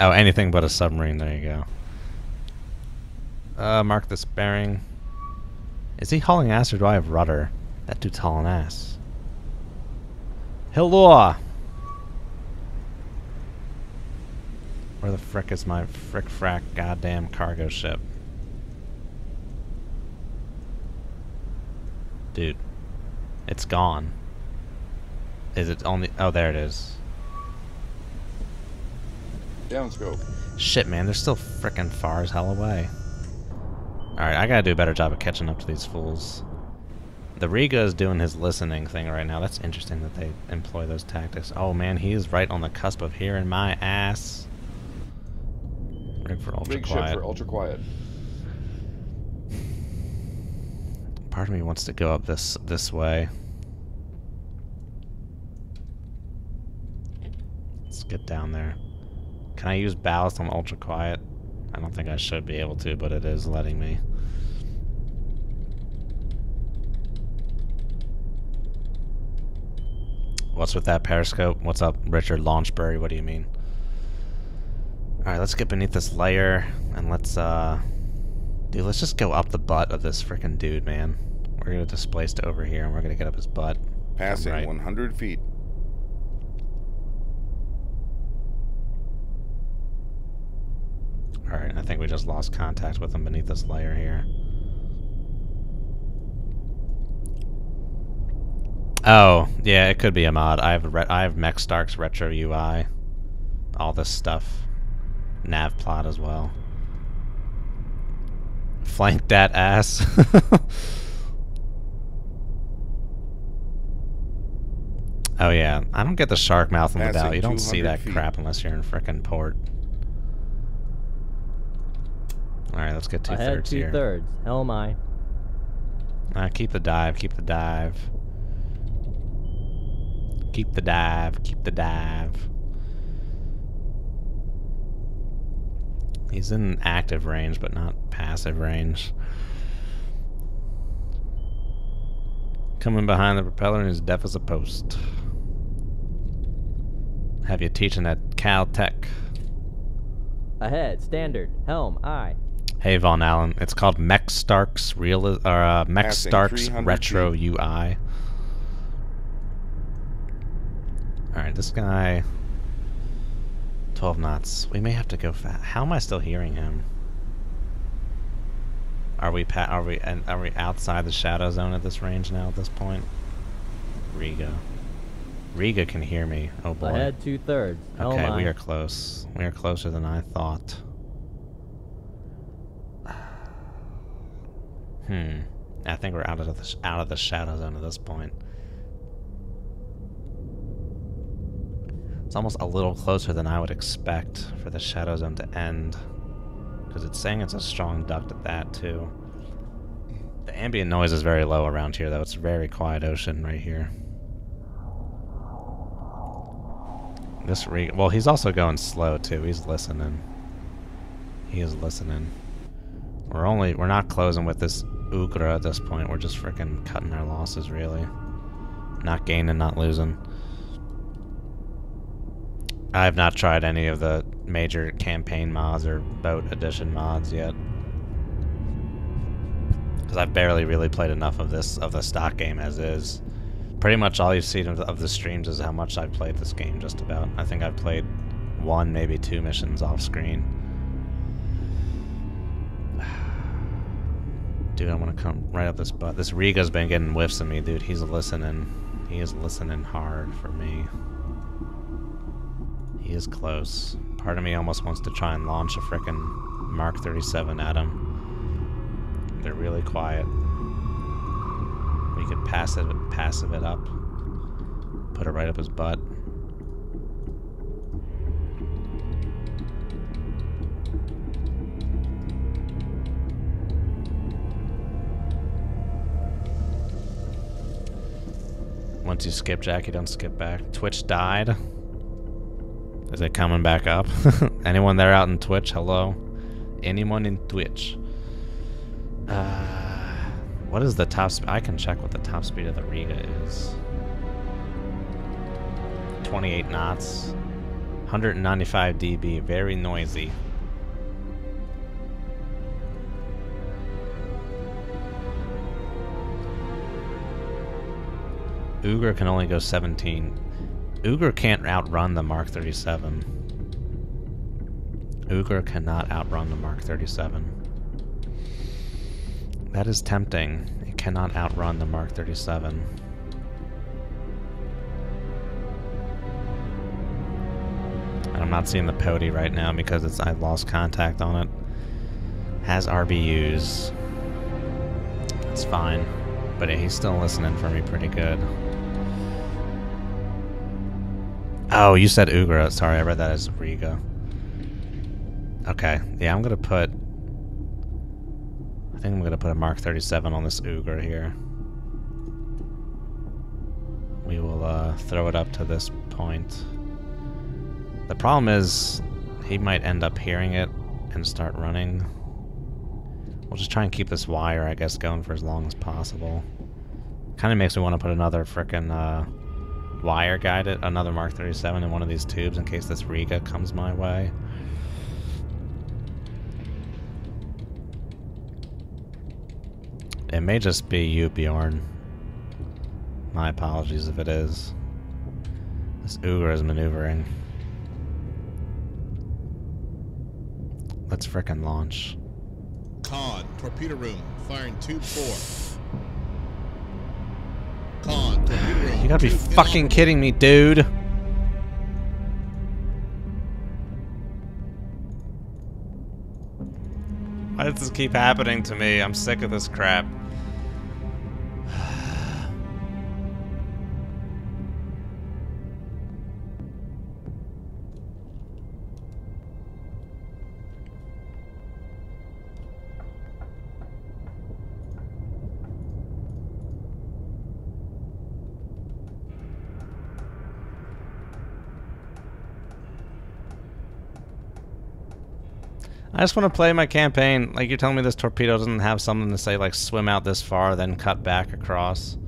Oh, anything but a submarine. There you go. Uh, mark this bearing. Is he hauling ass or do I have rudder? That dude's hauling ass. Hello! Where the frick is my frick frack goddamn cargo ship? Dude. It's gone. Is it only... Oh, there it is. Downscope. Shit, man, they're still frickin' far as hell away. Alright, I gotta do a better job of catching up to these fools. The Riga is doing his listening thing right now. That's interesting that they employ those tactics. Oh man, he is right on the cusp of hearing my ass. Rig for ultra Rig quiet. for ultra quiet. Part of me wants to go up this this way. Let's get down there. Can I use ballast on ultra quiet? I don't think I should be able to, but it is letting me. What's with that periscope? What's up, Richard Launchbury? What do you mean? Alright, let's get beneath this layer and let's uh Dude, let's just go up the butt of this freaking dude, man. We're gonna displace to over here and we're gonna get up his butt. Passing right. 100 feet. Alright, I think we just lost contact with him beneath this layer here. Oh, yeah, it could be a mod. I have re I have Mech Stark's Retro UI. All this stuff. Nav plot as well. Flank that ass. oh yeah, I don't get the shark mouth in the bow. You don't see that feet. crap unless you're in frickin' port. Alright, let's get two Ahead thirds two here. thirds. Hell am I. Uh, keep the dive, keep the dive. Keep the dive, keep the dive. He's in active range, but not passive range. Coming behind the propeller and he's deaf as a post. Have you teaching at Caltech? Ahead. Standard. Helm. Aye. Hey Von Allen, it's called Mech Stark's Real or uh, Mech Passing Stark's Retro feet. UI. All right, this guy. Twelve knots. We may have to go fast. How am I still hearing him? Are we pa- are we and are we outside the shadow zone at this range now? At this point, Riga. Riga can hear me. Oh boy. Ahead two thirds. Okay, am we are close. We are closer than I thought. Hmm. I think we're out of the out of the shadow zone at this point. It's almost a little closer than I would expect for the shadow zone to end, because it's saying it's a strong duct at that too. The ambient noise is very low around here, though. It's a very quiet ocean right here. This re well, he's also going slow too. He's listening. He is listening. We're only we're not closing with this Ukra at this point. We're just freaking cutting our losses really. Not gaining, not losing. I have not tried any of the major campaign mods or boat edition mods yet. Because I've barely really played enough of this of the stock game as is. Pretty much all you've seen of the, of the streams is how much I've played this game. Just about. I think I've played one, maybe two missions off screen. Dude, I want to come right up this butt. This Riga's been getting whiffs of me, dude. He's listening. He is listening hard for me. He is close. Part of me almost wants to try and launch a frickin' Mark 37 at him. They're really quiet. We could passive passive it up. Put it right up his butt. Once you skip Jack, you don't skip back. Twitch died. Is it coming back up? Anyone there out in Twitch? Hello? Anyone in Twitch? Uh, what is the top speed? I can check what the top speed of the Riga is. 28 knots. 195 dB, very noisy. Uger can only go 17. Uger can't outrun the Mark 37. Uger cannot outrun the Mark 37. That is tempting. It cannot outrun the Mark 37. And I'm not seeing the Pody right now because it's I lost contact on it. Has RBUs. That's fine. But he's still listening for me pretty good. Oh, you said Ugra. Sorry, I read that as Riga. Okay, yeah, I'm gonna put... I think I'm gonna put a Mark 37 on this Ugra here. We will uh, throw it up to this point. The problem is, he might end up hearing it and start running. We'll just try and keep this wire, I guess, going for as long as possible. Kind of makes me want to put another frickin' uh, wire guided, another Mark 37 in one of these tubes in case this Riga comes my way. It may just be you, Bjorn. My apologies if it is. This Uger is maneuvering. Let's frickin' launch. Con, torpedo room, firing tube four. Con, torpedo room. You gotta be fucking kidding me, dude! Why does this keep happening to me? I'm sick of this crap. I just want to play my campaign. Like, you're telling me this torpedo doesn't have something to say, like, swim out this far, then cut back across.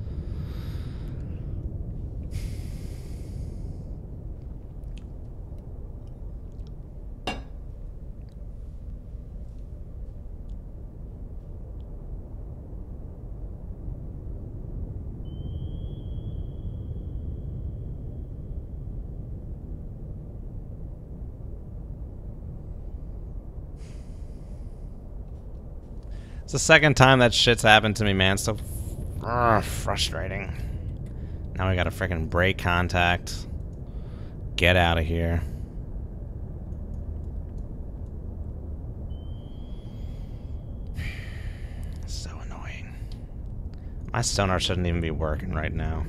It's the second time that shit's happened to me, man. So ugh, frustrating. Now we gotta freaking break contact. Get out of here. So annoying. My sonar shouldn't even be working right now.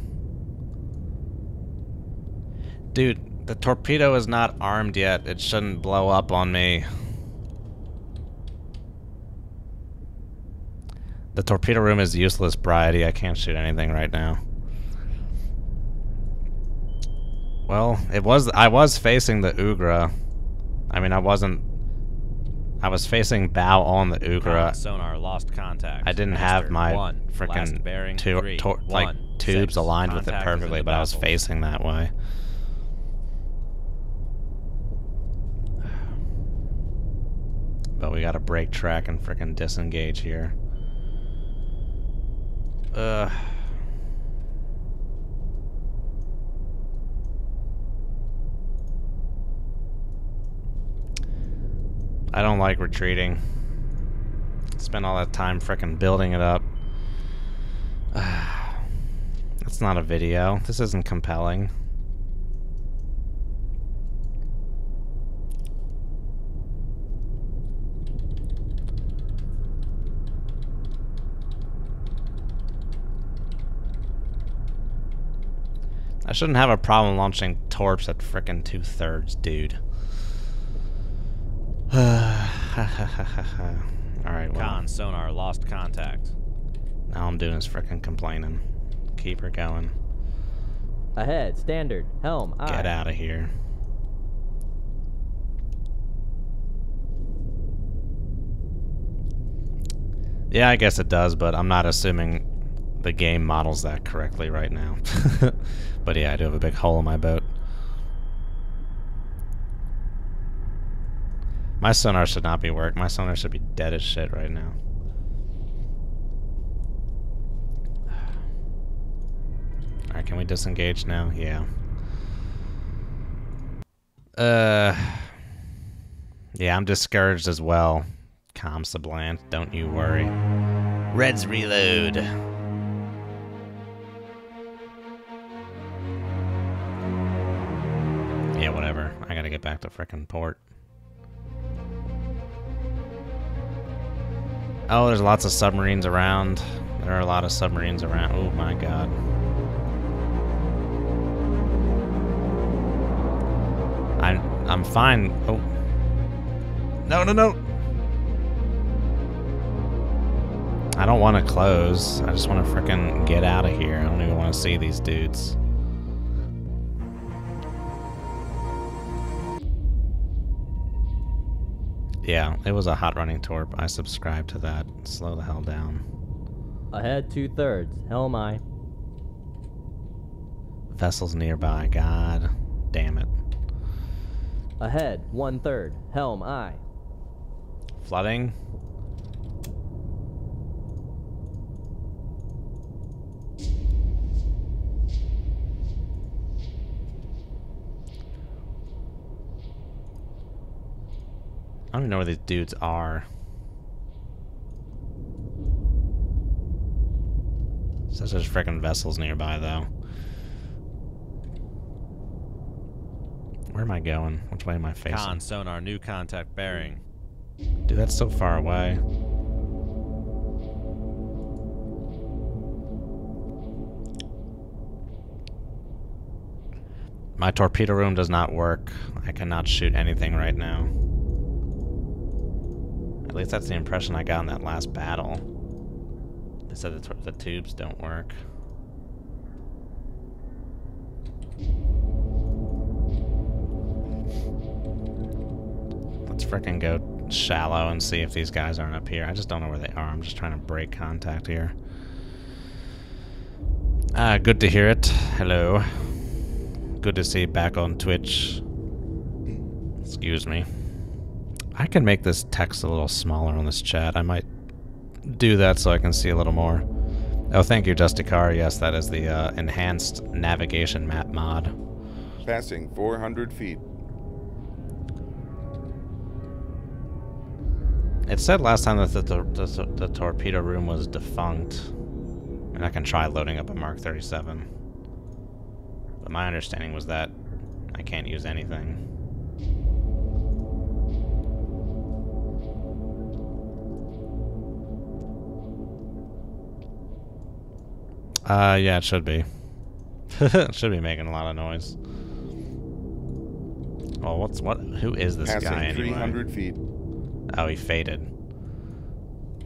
Dude, the torpedo is not armed yet. It shouldn't blow up on me. The torpedo room is useless, Bridey. I can't shoot anything right now. Well, it was I was facing the Ugra. I mean, I wasn't I was facing bow on the Ugra. sonar lost contact. I didn't have my freaking tu- tor- like tubes aligned with it perfectly, but I was facing that way. But we gotta break track and freaking disengage here. Ugh. I don't like retreating. Spend all that time frickin' building it up. That's not a video. This isn't compelling. I shouldn't have a problem launching torps at frickin' two thirds, dude. Alright, well. Con sonar lost contact. All I'm doing is frickin' complaining. Keep her going. Ahead, standard, helm, aye. Get out of here. Yeah, I guess it does, but I'm not assuming the game models that correctly right now. but yeah, I do have a big hole in my boat. My sonar should not be work. My sonar should be dead as shit right now. Alright, can we disengage now? Yeah. Uh... Yeah, I'm discouraged as well. COMSUBLANT, don't you worry. Reds reload. Get back to frickin' port. Oh, there's lots of submarines around. There are a lot of submarines around. Oh my god. I'm I'm fine. Oh. No, no, no. I don't want to close. I just want to frickin' get out of here. I don't even want to see these dudes. Yeah, it was a hot running torp. I subscribe to that. Slow the hell down. Ahead two thirds. Helm aye. Vessels nearby. God damn it. Ahead one third. Helm aye. Flooding? I don't even know where these dudes are. Says there's freaking vessels nearby, though. Where am I going? Which way am I facing? Con sonar new contact bearing. Dude, that's so far away. My torpedo room does not work. I cannot shoot anything right now. At least that's the impression I got in that last battle. They said the, the tubes don't work. Let's fricking go shallow and see if these guys aren't up here. I just don't know where they are. I'm just trying to break contact here. Ah, good to hear it. Hello. Good to see you back on Twitch. Excuse me. I can make this text a little smaller on this chat. I might do that so I can see a little more. Oh, thank you, Dusty Car. Yes, that is the uh, enhanced navigation map mod. Passing 400 feet. It said last time that the, the, the, the torpedo room was defunct. And I can try loading up a Mark 37. But my understanding was that I can't use anything. Uh, yeah, it should be. it should be making a lot of noise. Oh, what's what? Who is this Passing guy anyway? 300 feet. Oh, he faded.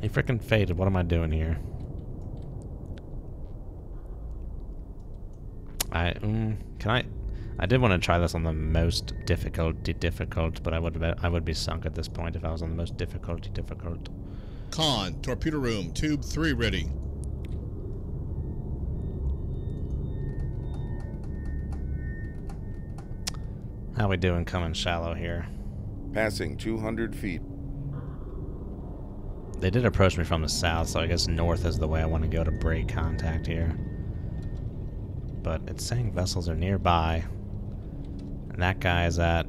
He freaking faded. What am I doing here? I mm, can I? I did want to try this on the most difficulty difficult, but I would be, I would be sunk at this point if I was on the most difficulty difficult. Con, torpedo room, tube 3 ready. How we doing coming shallow here? Passing 200 feet. They did approach me from the south, so I guess north is the way I want to go to break contact here. But it's saying vessels are nearby. And that guy is at...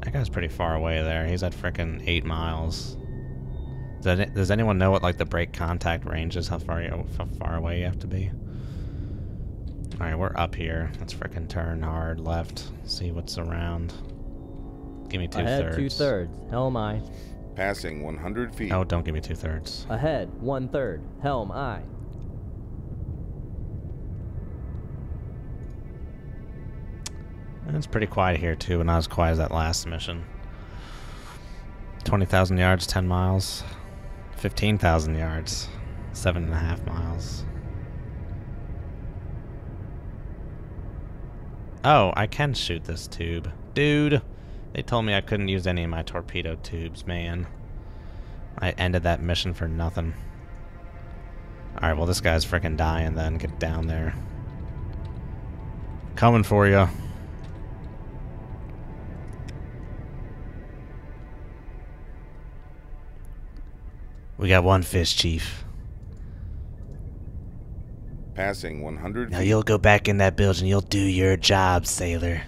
That guy's pretty far away there. He's at frickin' 8 miles. Does, does anyone know what, like, the break contact range is? How far, you, how far away you have to be? Alright, we're up here. Let's frickin' turn hard left. See what's around. Give me two Ahead thirds. two thirds. Helm aye. Passing 100 feet. Oh, don't give me two thirds. Ahead one third. Helm aye. And it's pretty quiet here too, but not as quiet as that last mission. 20,000 yards, 10 miles. 15,000 yards, 7.5 miles. Oh, I can shoot this tube. Dude, they told me I couldn't use any of my torpedo tubes, man. I ended that mission for nothing. Alright, well this guy's freaking dying then. Get down there. Coming for you. We got one fish, Chief. Passing 100 Now you'll go back in that bilge and you'll do your job, sailor.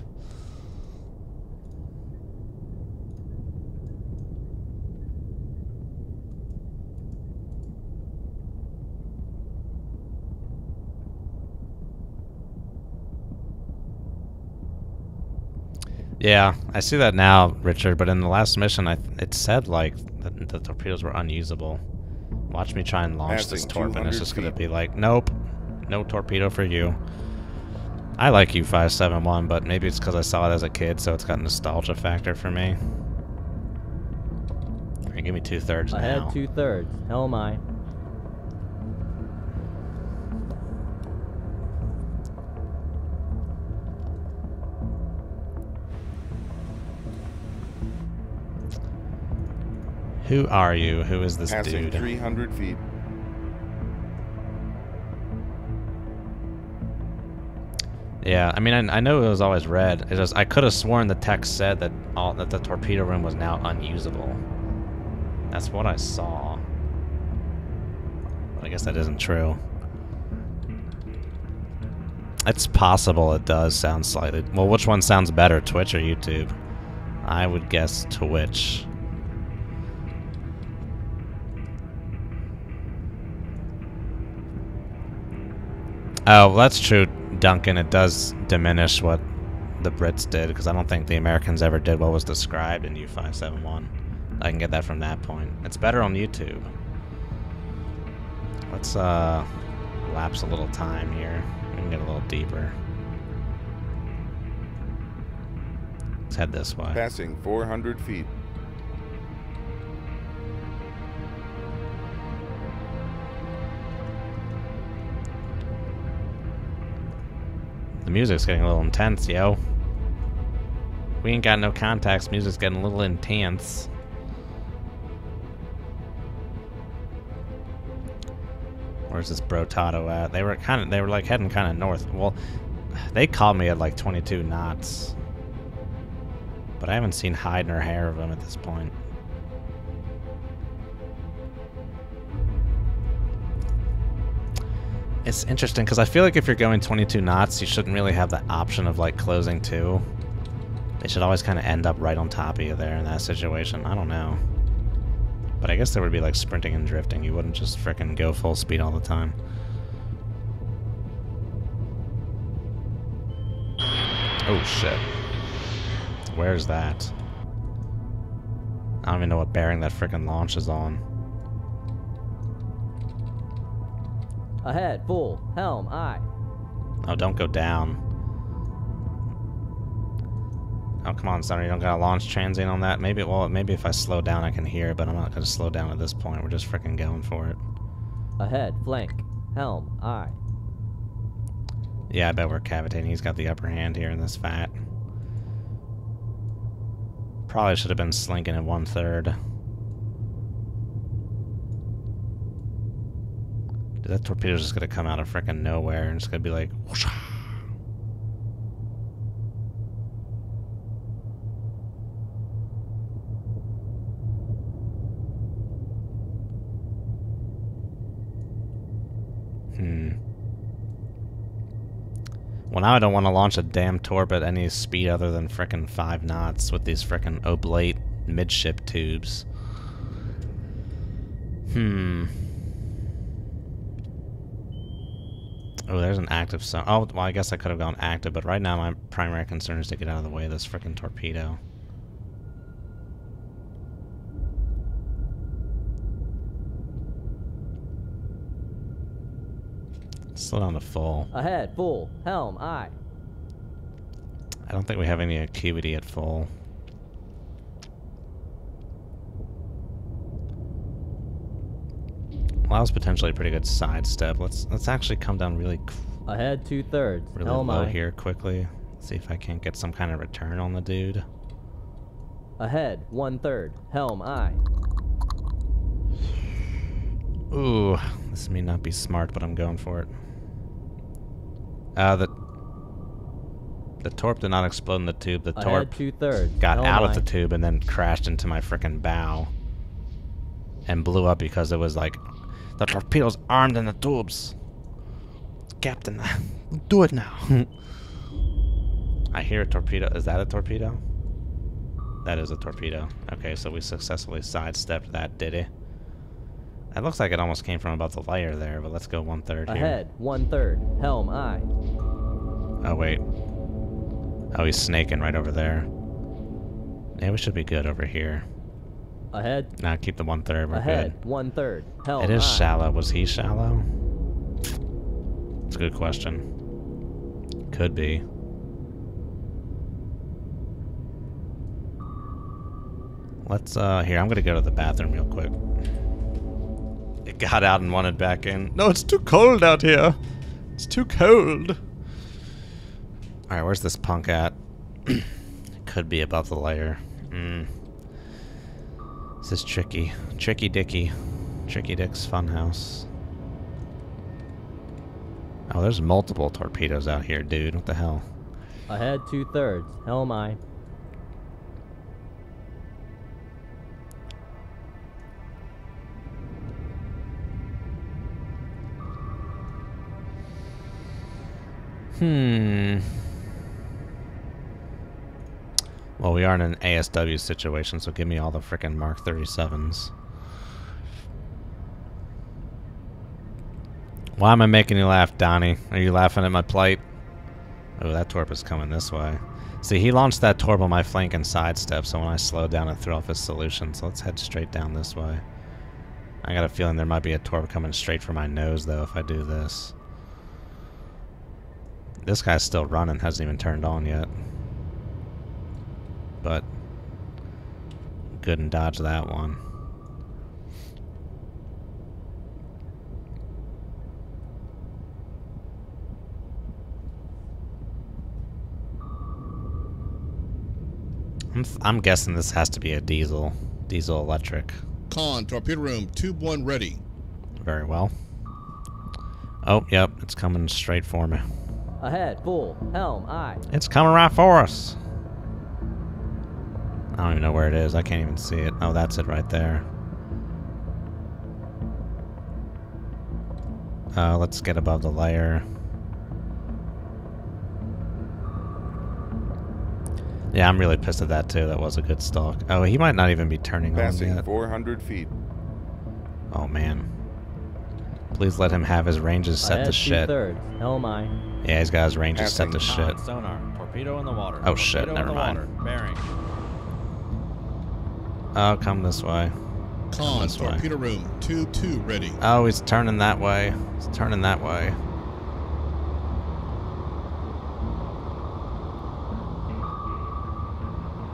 Yeah, I see that now, Richard. But in the last mission, I it said like that the torpedoes were unusable. Watch me try and launch this Passing torp, and it's just gonna be like, nope, no torpedo for you. I like U571, but maybe it's because I saw it as a kid, so it's got nostalgia factor for me. Alright, give me two thirds I now. two thirds. Hell am I. Who are you? Who is this Passing dude? 300 feet. Yeah, I mean, I, I know it was always red. It just I could have sworn the text said that all that the torpedo room was now unusable. That's what I saw. I guess that isn't true. It's possible it does sound slightly. Well, which one sounds better, Twitch or YouTube? I would guess Twitch. Oh, that's true, Duncan. It does diminish what the Brits did, because I don't think the Americans ever did what was described in U571. I can get that from that point. It's better on YouTube. Let's, uh, lapse a little time here. We can get a little deeper. Let's head this way. Passing 400 feet. Music's getting a little intense, yo. We ain't got no contacts. Music's getting a little intense. Where's this Brotato at? They were kind of, they were like heading kind of north. Well, they called me at like 22 knots, but I haven't seen hide nor hair of them at this point. It's interesting because I feel like if you're going 22 knots, you shouldn't really have the option of like closing two. They should always kind of end up right on top of you there in that situation. I don't know. But I guess there would be like sprinting and drifting. You wouldn't just frickin' go full speed all the time. Oh shit. Where's that? I don't even know what bearing that frickin' launch is on. Ahead full. Helm aye. Oh, don't go down. Oh, come on, Sonny. You don't got a launch transient on that? Maybe, well, maybe if I slow down I can hear it, but I'm not to slow down at this point. We're just freaking going for it. Ahead flank. Helm aye. Yeah, I bet we're cavitating. He's got the upper hand here in this fat. Probably should have been slinking at one Dude, that torpedo's just gonna come out of frickin' nowhere and it's gonna be like, whoosh. Hmm. Well, now I don't want to launch a damn torp at any speed other than frickin' five knots with these frickin' oblate midship tubes. Hmm. Oh, there's an active zone. Oh, well, I guess I could have gone active, but right now my primary concern is to get out of the way of this frickin' torpedo. Slow down to full. Ahead full. Helm aye. I don't think we have any acuity at full. Well, that was potentially a pretty good sidestep. Let's let's actually come down really Ahead two thirds. really Helm low here quickly. See if I can't get some kind of return on the dude. Ahead one third. Helm aye. Ooh, this may not be smart, but I'm going for it. Uh, the the torp did not explode in the tube. The torp got Helm out of the tube and then crashed into my freaking bow. and blew up because it was like the torpedo's armed in the tubes. Captain, do it now. I hear a torpedo. Is that a torpedo? That is a torpedo. Okay, so we successfully sidestepped that, did it? That looks like it almost came from above the layer there, but let's go one third here. Ahead, one third. Helm, aye. Oh, wait. Oh, he's snaking right over there. Yeah, we should be good over here. Ahead, Nah, keep the one third. We're ahead, good. one third. Hell. It is aye. shallow. Was he shallow? It's a good question. Could be. Let's, uh, here, I'm gonna go to the bathroom real quick. It got out and wanted back in. No, it's too cold out here. It's too cold. Alright, where's this punk at? Could be above the layer. Mm. This is tricky. Tricky Dicky. Tricky Dick's Funhouse. Oh, there's multiple torpedoes out here, dude. What the hell? Ahead, two thirds. Helm, aye. Hmm. Well, we are in an ASW situation, so give me all the frickin' Mark 37s. Why am I making you laugh, Donnie? Are you laughing at my plight? Oh, that torp is coming this way. See, he launched that torp on my flank and sidestep, so when I slowed down, it threw off his solution. So let's head straight down this way. I got a feeling there might be a torp coming straight for my nose, though, if I do this. This guy's still running, hasn't even turned on yet. But couldn't dodge that one. I'm, th- I'm guessing this has to be a diesel, diesel electric. Con, torpedo room, tube one ready. Very well. Oh, yep, it's coming straight for me. Ahead, full. Helm, aye. It's coming right for us. I don't even know where it is. I can't even see it. Oh, that's it right there. Uh, let's get above the layer. Yeah, I'm really pissed at that too. That was a good stalk. Oh, he might not even be turning on Passing yet. 400 feet. Oh man. Please let him have his ranges set Ahead, to two shit. thirds. Helm, aye. Yeah, he's got his ranges set to shit. Con, sonar. Torpedo in the water. Oh, shit, never mind. water. Bearing. Oh, come this way. Con, This way. torpedo room, tube two ready. Oh, he's turning that way. He's turning that way.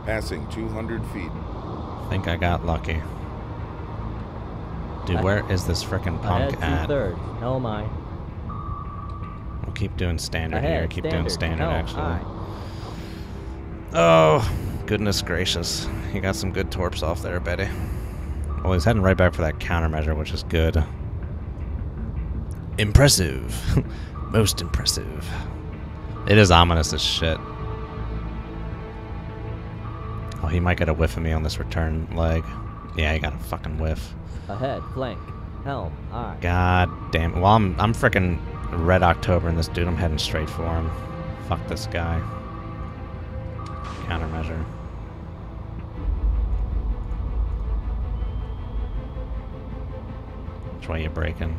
Passing 200 feet. think I got lucky. Dude, I- where is this frickin' Ahead, punk two at? thirds. Helm, aye. We'll keep doing standard here. Keep standard. doing standard, Helm, actually. aye. Oh, goodness gracious. He got some good torps off there, Betty. Well, he's heading right back for that countermeasure, which is good. Impressive. Most impressive. It is ominous as shit. Oh, he might get a whiff of me on this return leg. Yeah, he got a fucking whiff. Ahead, flank. Helm, aye. God damn. Well, I'm I'm freaking Red October and this dude. I'm heading straight for him. Fuck this guy. Countermeasure. Way you breaking?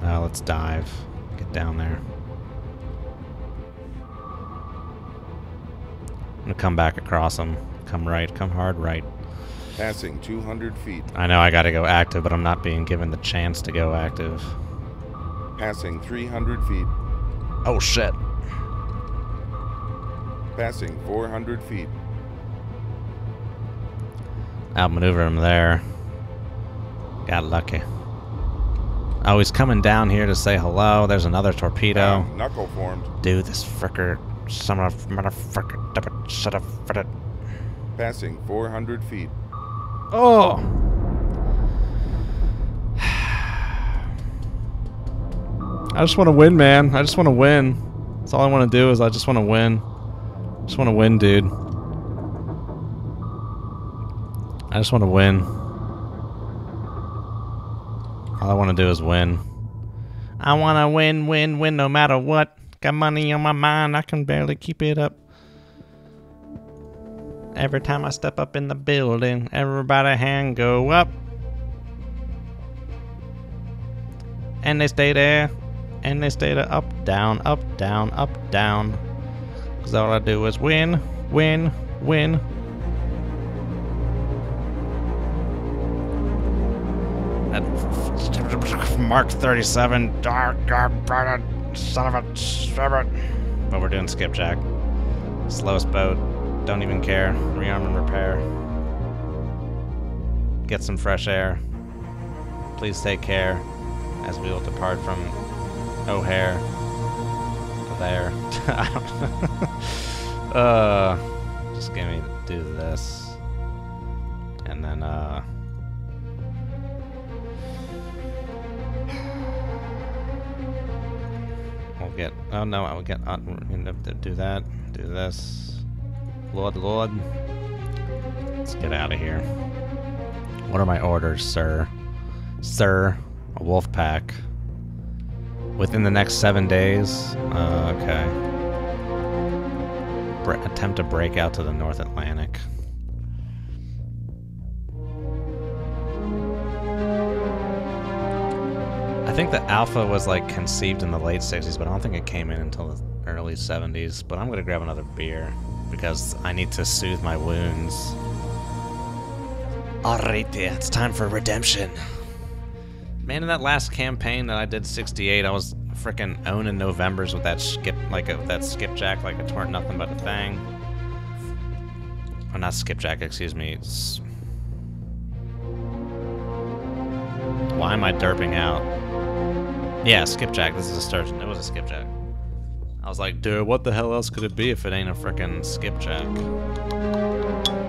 Uh, let's dive. Get down there. I'm gonna come back across him. Come right. Come hard right. Passing 200 feet. I know I gotta go active, but I'm not being given the chance to go active. Passing 300 feet. Oh shit. Passing 400 feet. Outmaneuver him there. Got lucky. Oh, he's coming down here to say hello. There's another torpedo. Down, knuckle formed. Dude, this fricker. Son of a motherfucker. double- Shut up. for it. Passing 400 feet. Oh! I just want to win, man. I just want to win. That's all I want to do is I just want to win. Just want to win, dude. I just want to win. All I want to do is win. I want to win, win, win no matter what. Got money on my mind, I can barely keep it up. Every time I step up in the building, everybody hand go up. And they stay there, and they stay there, up, down, up, down, up, down. Cause all I do is win, win, win. Mark 37, dark, dark, dark, son of a servant. But we're doing skipjack. Slowest boat. Don't even care. Rearm and repair. Get some fresh air. Please take care as we will depart from O'Hare to there. Uh, just give me do this. And then, uh, get, oh no, I'll get, uh, do that, do this. Lord, Lord. Let's get out of here. What are my orders, sir? Sir, a wolf pack. Within the next seven days? Uh, okay. Bre- attempt to break out to the North Atlantic. Think the Alpha was like conceived in the late 60s, but I don't think it came in until the early 70s. But I'm gonna grab another beer because I need to soothe my wounds. Alright, it's time for redemption. Man, in that last campaign that I did 68, I was freaking owning Novembers with that skip, like a, that skipjack, like it weren't nothing but a thing. Oh, not skipjack, excuse me. It's... Why am I derping out? Yeah, skipjack. This is a sturgeon. It was a skipjack. I was like, dude, what the hell else could it be if it ain't a freaking skipjack?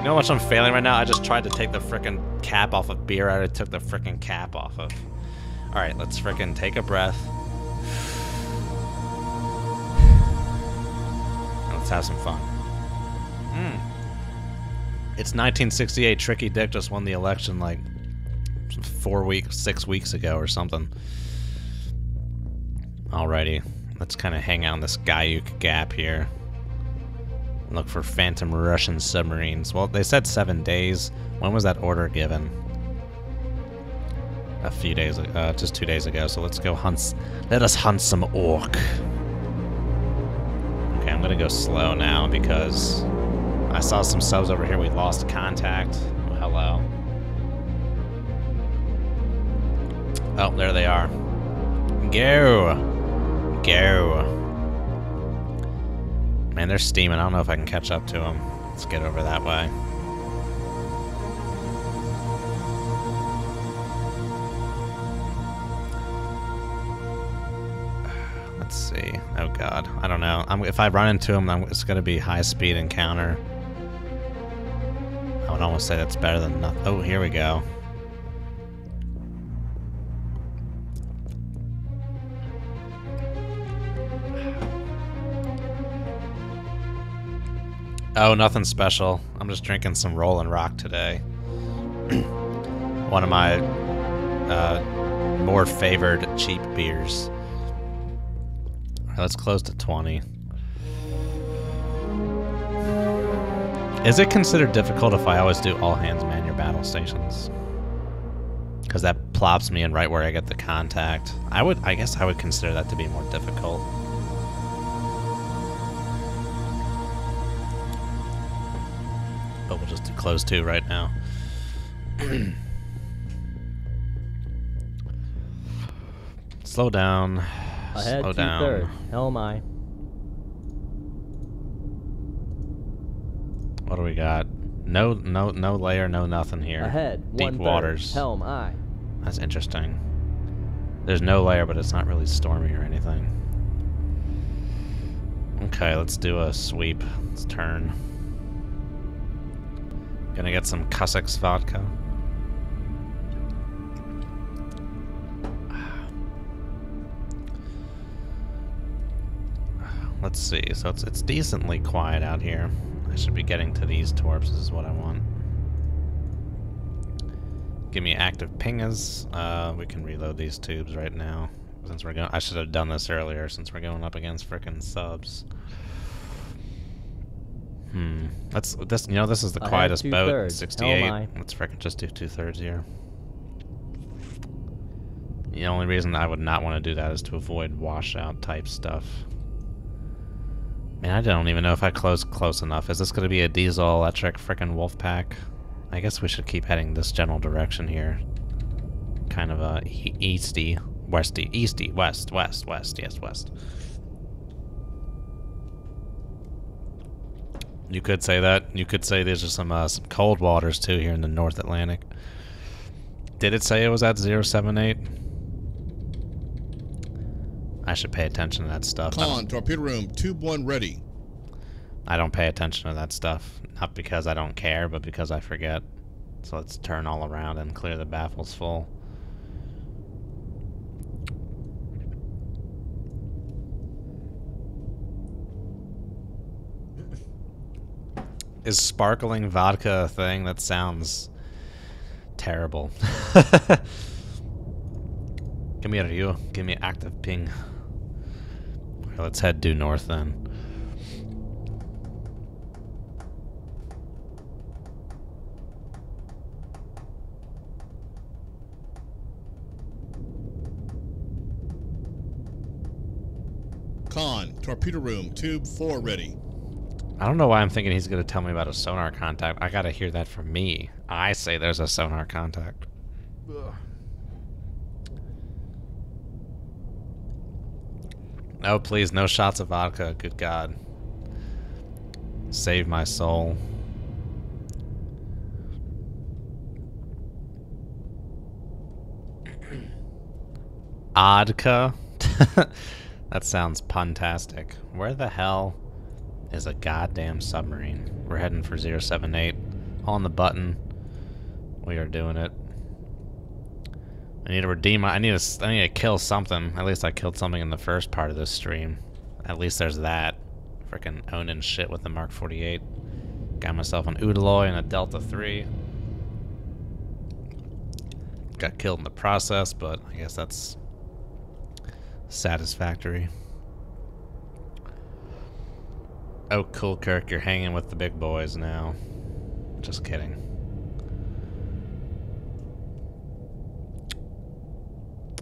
You know how much I'm failing right now? I just tried to take the frickin' cap off of beer. I took the frickin' cap off of. Alright, let's frickin' take a breath. Let's have some fun. Hmm. It's 1968. Tricky Dick just won the election like four weeks, six weeks ago or something. Alrighty. Let's kind of hang out in this GIUK Gap here. Look for phantom Russian submarines. Well, they said seven days. When was that order given? A few days, uh, just two days ago. So let's go hunt. Let us hunt some orc. Okay, I'm gonna go slow now because I saw some subs over here. We lost contact. Oh, hello. Oh, there they are. Go. Go. Man, they're steaming. I don't know if I can catch up to them. Let's get over that way. Let's see. Oh god, I don't know. I'm, if I run into them, I'm, it's going to be high speed encounter. I would almost say that's better than nothing. Oh, here we go. Oh, nothing special. I'm just drinking some Rolling Rock today. One of my uh, more favored cheap beers. All right, let's close to 20. Is it considered difficult if I always do all hands man your battle stations? Because that plops me in right where I get the contact. I would, I guess, I would consider that to be more difficult. But we'll just do close two right now. Slow down. Ahead Slow down. third. Hell my. What do we got? No, no, no layer, no nothing here. Ahead Deep one third. waters. Helm aye. That's interesting. There's no layer, but it's not really stormy or anything. Okay, let's do a sweep. Let's turn. Gonna get some Cossacks vodka. Let's see. So it's it's decently quiet out here. I should be getting to these torps. Is what I want. Give me active pingas. Uh, we can reload these tubes right now. Since we're going, I should have done this earlier. Since we're going up against frickin' subs. Hmm. That's this. You know, this is the quietest boat. two-thirds. Sixty-eight. Helm aye. Let's frickin' just do two thirds here. The only reason I would not want to do that is to avoid washout type stuff. Man, I don't even know if I close close enough. Is this going to be a diesel electric frickin' wolf pack? I guess we should keep heading this general direction here. Kind of a easty, westy, easty, west, west, west, yes, west. You could say that. You could say these are some uh, some cold waters too here in the North Atlantic. Did it say it was at 078? I should pay attention to that stuff. Con, torpedo room, tube one ready. I don't pay attention to that stuff. Not because I don't care, but because I forget. So let's turn all around and clear the baffles full. Is sparkling vodka a thing? That sounds terrible. Give me a Ryu. Give me active ping. Let's head due north then. Con, torpedo room, tube four ready. I don't know why I'm thinking he's going to tell me about a sonar contact. I got to hear that from me. I say there's a sonar contact. No, please, no shots of vodka. Good God. Save my soul. Odka? that sounds puntastic. Where the hell is a goddamn submarine? We're heading for 078. On the button. We are doing it. I need to redeem. I need to. I need to kill something. At least I killed something in the first part of this stream. At least there's that. Freaking owning shit with the Mark 48. Got myself an Udaloy and a Delta 3. Got killed in the process, but I guess that's satisfactory. Oh, cool, Kirk. You're hanging with the big boys now. Just kidding.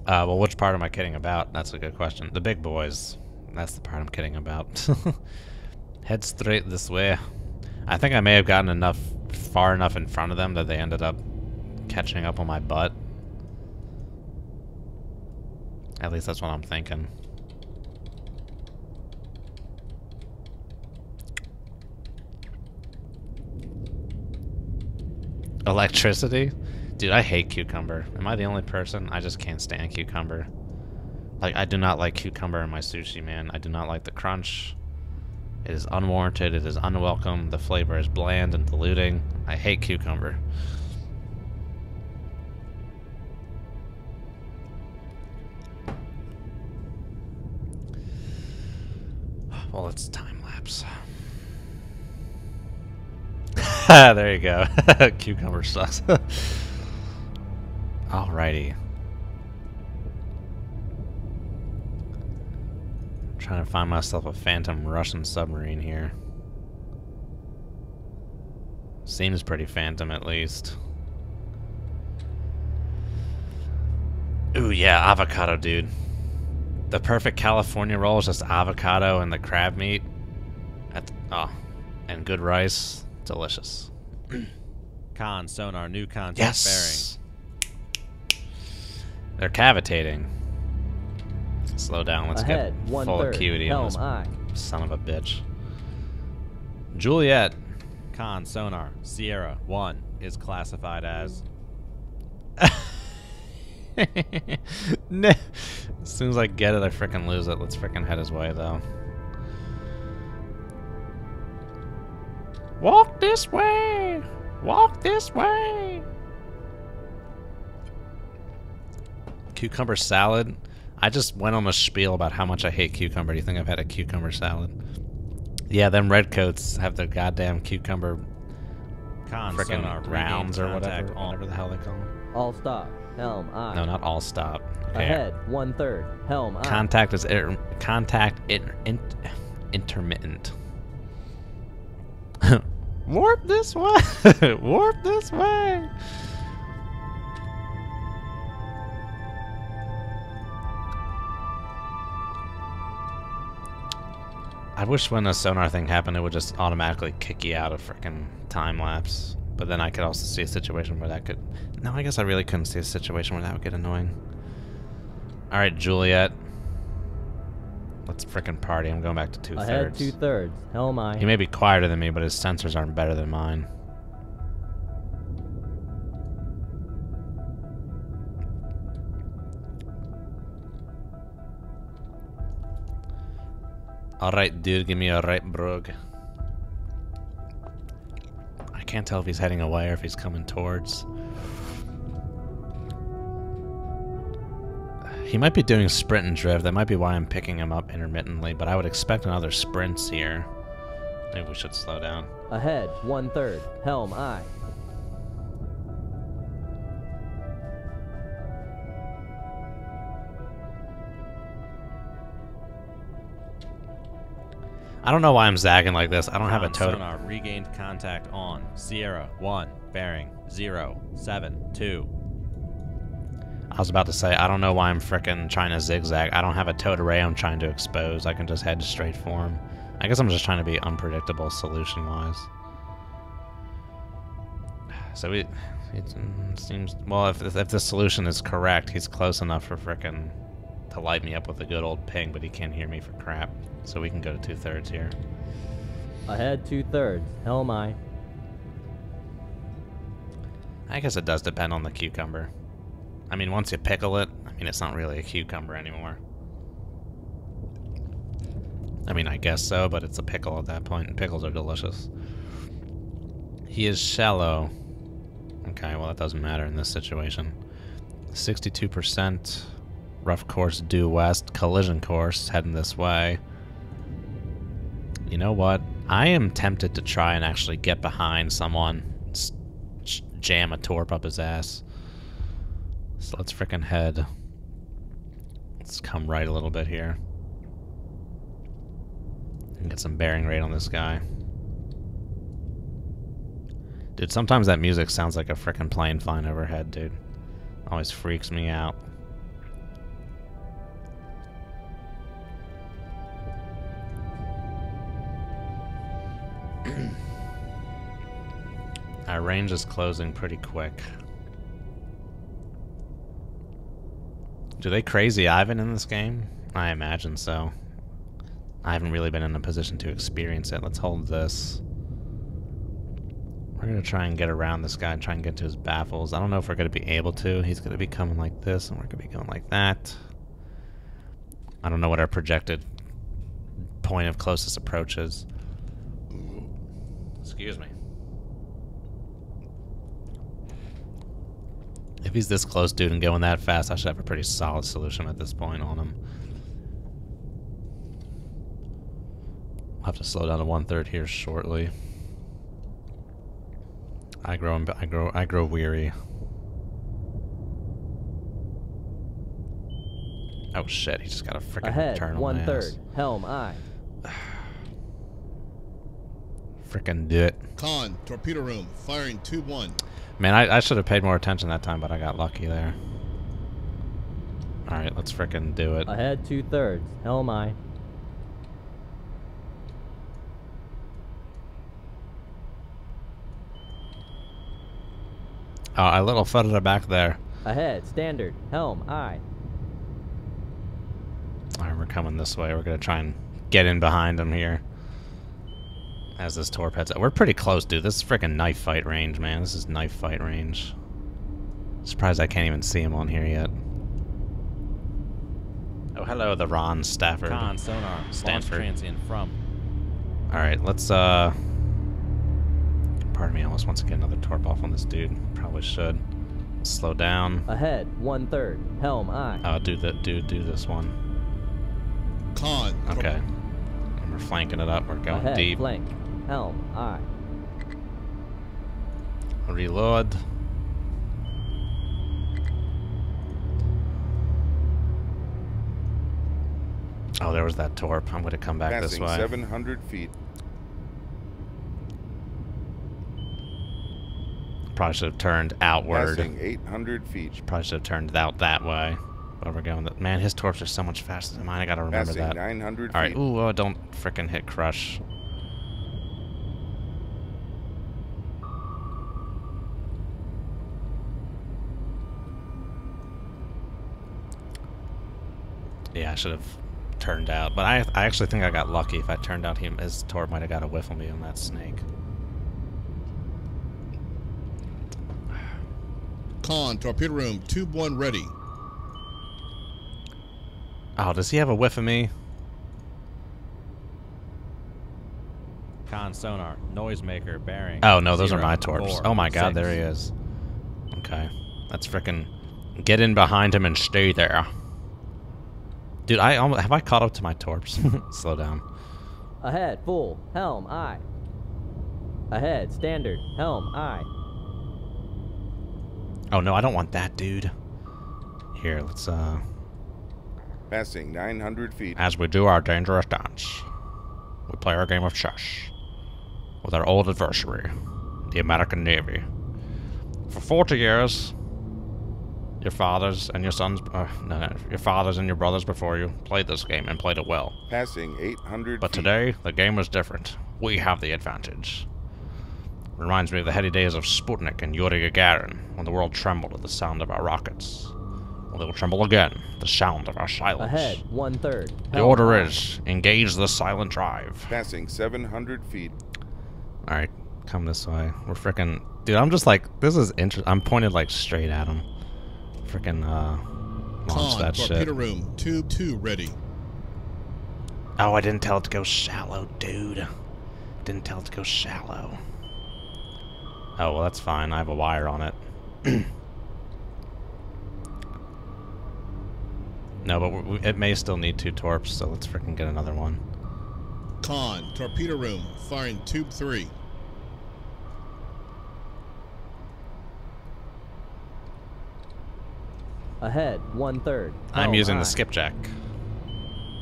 Uh, well, which part am I kidding about? That's a good question. The big boys. That's the part I'm kidding about. Head straight this way. I think I may have gotten enough, far enough in front of them that they ended up catching up on my butt. At least that's what I'm thinking. Electricity? Dude, I hate cucumber. Am I the only person? I just can't stand cucumber. Like, I do not like cucumber in my sushi, man. I do not like the crunch. It is unwarranted. It is unwelcome. The flavor is bland and diluting. I hate cucumber. Well, it's time lapse. there you go. Cucumber sucks. Alrighty. I'm trying to find myself a phantom Russian submarine here. Seems pretty phantom at least. Ooh yeah, avocado dude. The perfect California roll is just avocado and the crab meat. At the, oh, and good rice. Delicious. Con sonar, new contact Yes. They're cavitating. Slow down. Let's Ahead, get one full third. acuity in Helm this aye. son of a bitch. Juliet. bearing. Con sonar, Sierra 1 is classified as. As soon as I get it, I frickin' lose it. Let's frickin' head his way, though. Walk this way! Walk this way! Cucumber salad. I just went on a spiel about how much I hate cucumber. Do you think I've had a cucumber salad? Yeah, them redcoats have the goddamn cucumber Con frickin' rounds or whatever, contact on. whatever the hell they call them. All stop. Helm, aye. No, not all stop. Okay. Ahead, one third. Helm, aye. Contact is inter- contact inter- in- intermittent. Warp this way. Warp this way. I wish when a sonar thing happened, it would just automatically kick you out of freaking time lapse. But then I could also see a situation where that could. No, I guess I really couldn't see a situation where that would get annoying. All right, Juliet. Let's frickin' party. I'm going back to two-thirds. Ahead, thirds. two thirds. Helm aye. He may be quieter than me, but his sensors aren't better than mine. Alright, dude, give me a right brug. I can't tell if he's heading away or if he's coming towards. He might be doing sprint and drift. That might be why I'm picking him up intermittently, but I would expect another sprints here. Maybe we should slow down. Ahead, one third. Helm, aye. I don't know why I'm zagging like this. I don't have a Con totem. Sonar regained contact on Sierra 1, bearing 0, 7, 2. I was about to say, I don't know why I'm frickin' trying to zigzag. I don't have a towed array I'm trying to expose. I can just head straight for him. I guess I'm just trying to be unpredictable solution-wise. So it, it mm, seems... Well, if, if the solution is correct, he's close enough for frickin' to light me up with a good old ping, but he can't hear me for crap. So we can go to two-thirds here. Ahead, two thirds. Helm aye. I guess it does depend on the cucumber. I mean, once you pickle it, I mean, it's not really a cucumber anymore. I mean, I guess so, but it's a pickle at that point, and pickles are delicious. He is shallow. Okay, well, that doesn't matter in this situation. 62%. Rough course due west. Collision course heading this way. You know what? I am tempted to try and actually get behind someone. Jam a torp up his ass. So let's frickin' head. Let's come right a little bit here. And get some bearing rate on this guy. Dude, sometimes that music sounds like a frickin' plane flying overhead, dude. Always freaks me out. Our range is closing pretty quick. Do they crazy Ivan in this game? I imagine so. I haven't really been in a position to experience it. Let's hold this. We're gonna try and get around this guy and try and get to his baffles. I don't know if we're gonna be able to. He's gonna be coming like this, and we're gonna be going like that. I don't know what our projected point of closest approach is. Excuse me. If he's this close, dude, and going that fast, I should have a pretty solid solution at this point on him. I'll have to slow down to one third here shortly. I grow, I grow, I grow weary. Oh shit! He just got a freaking Ahead, turn on one my third. ass. Helm, aye. Freaking do it, Con, torpedo room, firing tube 1. Man! I, I should have paid more attention that time, but I got lucky there. All right, let's freaking do it. Ahead, two thirds. Helm, aye. Oh, a little further back there. Ahead, standard. Helm, aye. All right, we're coming this way. We're gonna try and get in behind him here. As this torp heads We're pretty close, dude. This is freaking knife fight range, man. This is knife fight range. Surprised I can't even see him on here yet. Oh, hello, the Ron Stafford. Con sonar. Stanford. transient from. All right, let's, uh... Pardon me, I almost want to get another torp off on this dude. Probably should. Slow down. Ahead, one third. Helm, aye. Oh, do that, do, do this one. Con, Okay. And we're flanking it up. We're going Ahead, deep. flank. Helm, aye. Reload. Oh, there was that torp. I'm going to come back Passing this way. 700 feet. Probably should have turned outward. Passing 800 feet. Probably should have turned out that way. But we're going. Man, his torps are so much faster than mine. I got to remember Passing that. 900 All right. Ooh, oh, don't fricking hit crush. Yeah, I should have turned out. But I, I actually think I got lucky. If I turned out, him, his torp might have got a whiff on me on that snake. Con, torpedo room, tube one ready. Oh, does he have a whiff of me? Con sonar, noisemaker, bearing. Oh no, those are my torps. four, oh my god, six. there he is. Okay, that's frickin' get in behind him and stay there. Dude, I almost have I caught up to my torps. Slow down. Ahead, full. Helm, aye. Ahead, standard. Helm, aye. Oh no, I don't want that, dude. Here, let's uh, Passing 900 feet. as we do our dangerous dance, we play our game of chess with our old adversary, the American Navy. For 40 years, your fathers and your sons, uh, no, no, your fathers and your brothers before you played this game and played it well. Passing 800 But feet. today, the game is different. We have the advantage. Reminds me of the heady days of Sputnik and Yuri Gagarin, when the world trembled at the sound of our rockets. Well, they will tremble again, the sound of our silence. Ahead, one third. The Helm, order aye. is engage the silent drive. Passing 700 feet. All right, come this way. We're freaking, dude. I'm just like, this is interesting. I'm pointed like straight at him. Freaking uh, launch Con, that torpedo shit. room, tube two ready. Oh, I didn't tell it to go shallow, dude. Didn't tell it to go shallow. Oh, well, that's fine. I have a wire on it. no, but we, it may still need two torps, so let's freaking get another one. Con, torpedo room, firing tube three. Ahead, one third. I'm Helm, using aye. the skipjack.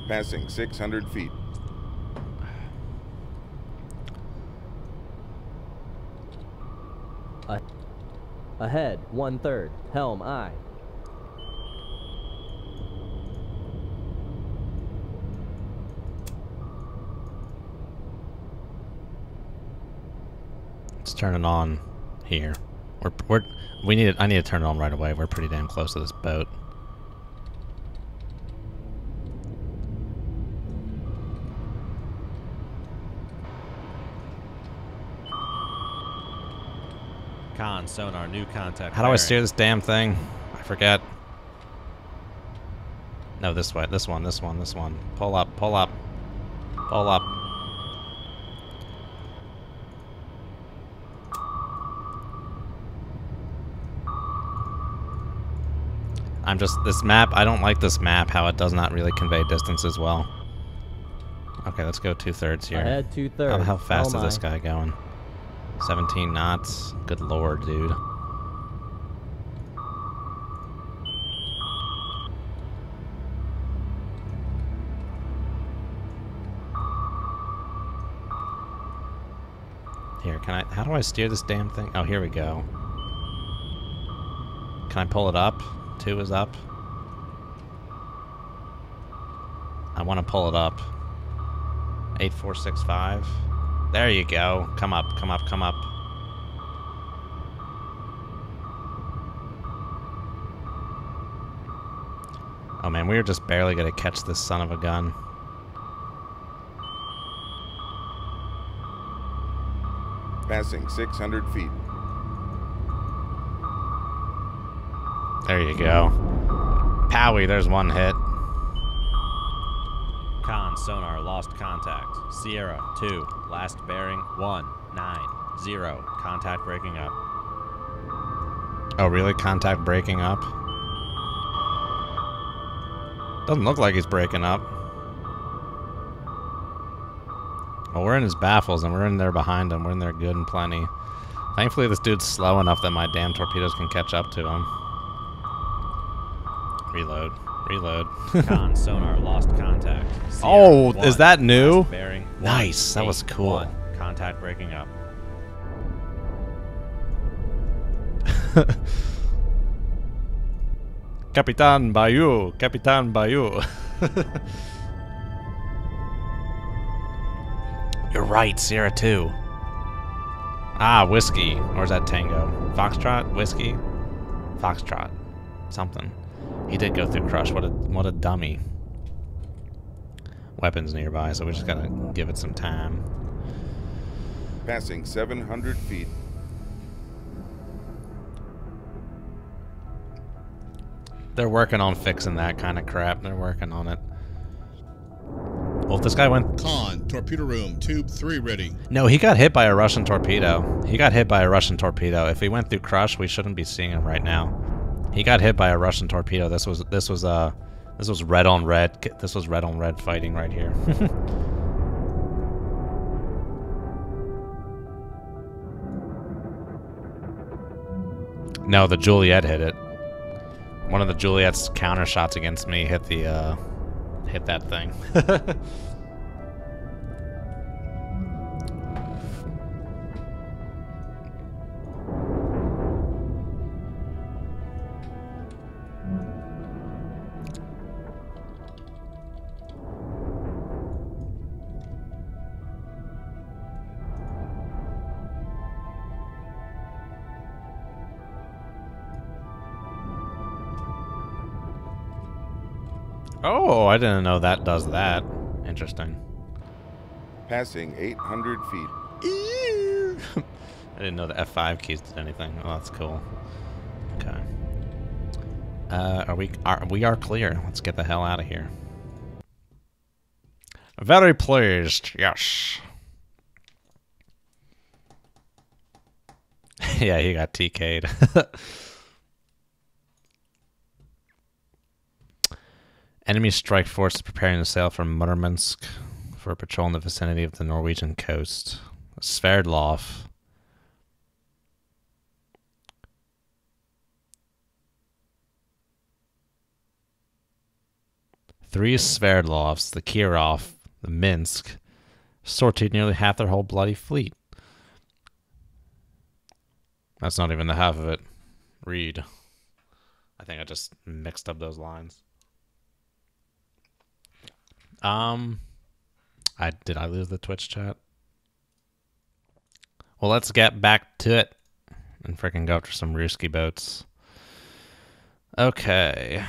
Passing 600 feet. Ah, ahead, one third. Helm, aye. Let's turn it on here. We're, we're we need it. I need to turn it on right away. We're pretty damn close to this boat. Con sonar, new contact. How do I steer this damn thing? I forget. No, this way. This one. This one. This one. Pull up. Pull up. Pull up. I'm just this map. I don't like this map. How it does not really convey distance as well. Okay, let's go two thirds here. Ahead, two thirds. How, how fast Helm, is this guy going? 17 knots. Good lord, dude. Here, can I? How do I steer this damn thing? Oh, here we go. Can I pull it up? Two is up. I want to pull it up. 8465. There you go. Come up, come up, come up. Oh man, we are just barely gonna catch this son of a gun. Passing 600 feet. There you go. Powie, there's one hit. Con sonar, lost contact. Sierra 2, last bearing 1, 9, 0. Contact breaking up. Oh, really? Contact breaking up? Doesn't look like he's breaking up. Well, we're in his baffles, and we're in there behind him. We're in there good and plenty. Thankfully, this dude's slow enough that my damn torpedoes can catch up to him. Reload. Reload. Con sonar lost contact. Sierra Oh, is that new? last Bearing. one, Nice, that was cool. one. Contact breaking up. Capitan Bayou. Capitan Bayou. You're right, Sierra 2. Ah, whiskey. Or is that tango? Foxtrot? Whiskey? Foxtrot. Something. He did go through Crush. What a what a dummy. Weapons nearby, so we just gotta give it some time. Passing 700 feet. They're working on fixing that kind of crap. They're working on it. Well, if this guy went Con, torpedo room, tube 3 ready. No, he got hit by a Russian torpedo. He got hit by a Russian torpedo. If he went through crush, we shouldn't be seeing him right now. He got hit by a Russian torpedo. This was this was uh this was red on red. This was red on red fighting right here. no, the Juliet hit it. One of the Juliet's counter shots against me hit the uh hit that thing. I didn't know that does that. Interesting. Passing 800 feet. I didn't know the F5 keys did anything. Oh, that's cool. Okay. Uh, are we are we are clear? Let's get the hell out of here. Very pleased. Yes. yeah, he got TK'd. Enemy strike force is preparing to sail from Murmansk for a patrol in the vicinity of the Norwegian coast. Sverdlov. Three Sverdlovs, the Kirov, the Minsk, sorted nearly half their whole bloody fleet. That's not even the half of it. Read. I think I just mixed up those lines. Um, I did I lose the Twitch chat? Well, let's get back to it and freaking go after some Ruski boats. Okay.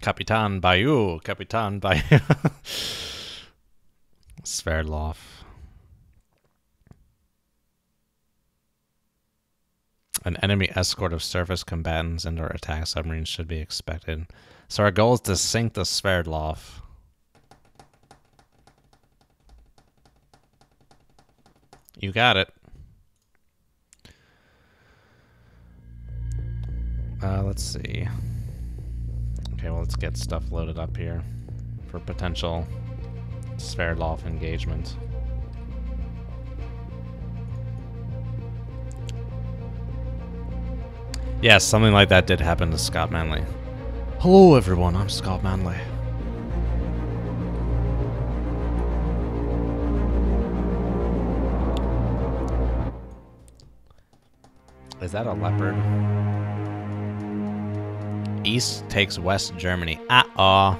Capitan Bayou, Capitan Bayou. Sverdlov. An enemy escort of surface combatants and or attack submarines should be expected. So our goal is to sink the Sverdlov. You got it. Uh, let's see. Okay, well, let's get stuff loaded up here for potential Sverdlov engagement. Yes, something like that did happen to Scott Manley. Hello, everyone. I'm Scott Manley. Is that a leopard? East takes West Germany. Uh-oh.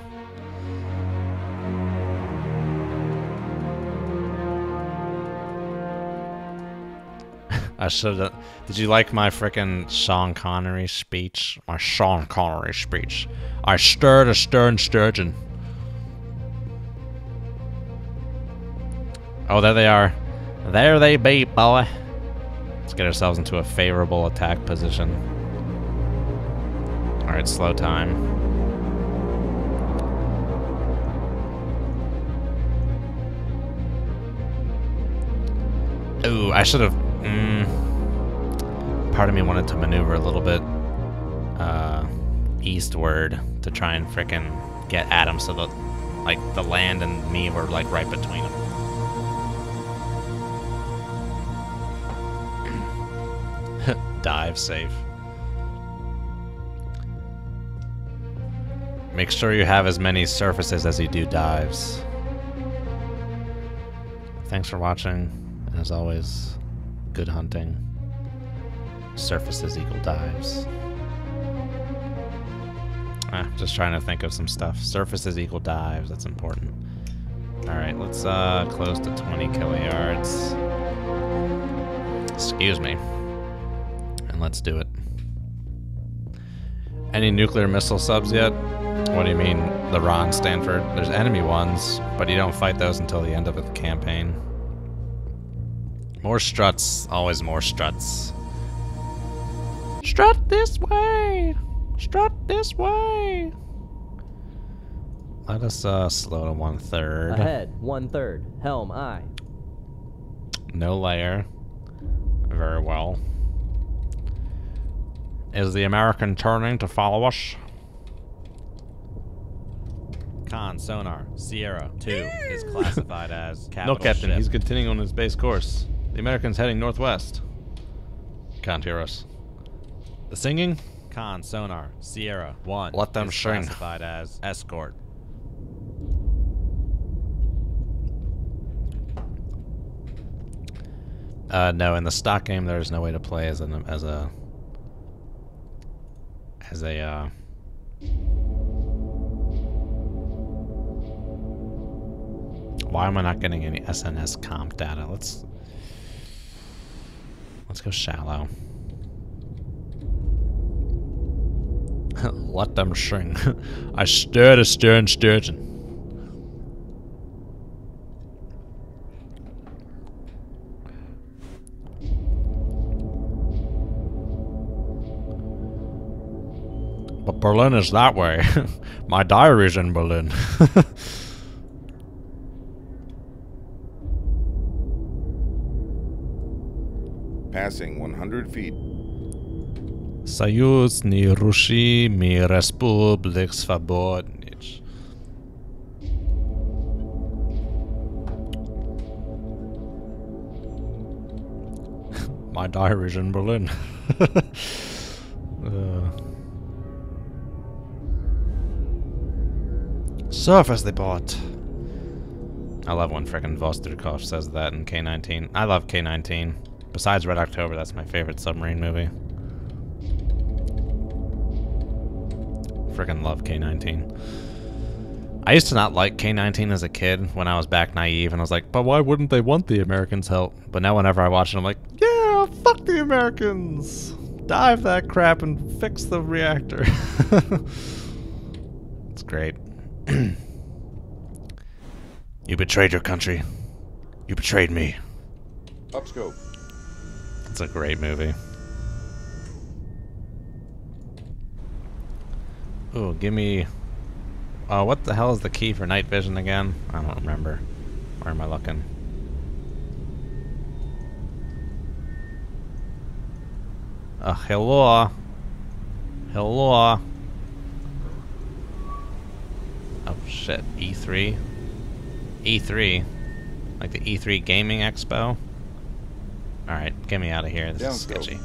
I should have. Did you like my frickin' Sean Connery speech? My Sean Connery speech. I stirred a stern sturgeon. Oh, there they are. There they be, boy. Let's get ourselves into a favorable attack position. Alright, slow time. Ooh, I should have. Mm, part of me wanted to maneuver a little bit uh, eastward to try and frickin' get at him so that, like, the land and me were, like, right between them. dive safe. Make sure you have as many surfaces as you do dives. Thanks for watching, and as always, good hunting. Surfaces equal dives. Ah, just trying to think of some stuff. Surfaces equal dives, that's important. Alright, let's uh, close to 20 kiloyards. Excuse me. And let's do it. Any nuclear missile subs yet? What do you mean, the Ron Stanford? There's enemy ones, but you don't fight those until the end of the campaign. More struts, always more struts. Strut this way! Strut this way! Let us uh, slow to one third. Ahead, one third. Helm aye. No layer. Very well. Is the American turning to follow us? Con sonar Sierra 2 is classified as capital no, Captain. ship. He's continuing on his base course. The American's heading northwest. Can't hear us. The singing? Con sonar Sierra 1 Let them is sing. classified as escort. Uh, no, in the stock game, there's no way to play as an as a as a. Uh, why am I not getting any SNS comp data? Let's let's go shallow. Let them sing. I stirred a stern sturgeon. But Berlin is that way. My diary's in Berlin. Passing 100 feet. Союзный Rusi mi Republik Свободнич. My diary's in Berlin. uh. Surface the bought. I love when frickin' Vostrikov says that in K-19. I love K-19. Besides Red October, that's my favorite submarine movie. Frickin' love K-19. I used to not like K-19 as a kid when I was back naive, and I was like, but why wouldn't they want the Americans' help? But now whenever I watch it, I'm like, yeah, fuck the Americans! Dive that crap and fix the reactor. it's great. you betrayed your country. You betrayed me. Upscope. It's a great movie. Ooh, give me... Uh, what the hell is the key for night vision again? I don't remember. Where am I looking? Uh, hello? Hello? Oh shit, E3? E3? Like the E3 Gaming Expo? Alright, get me out of here. This is Downscope. sketchy.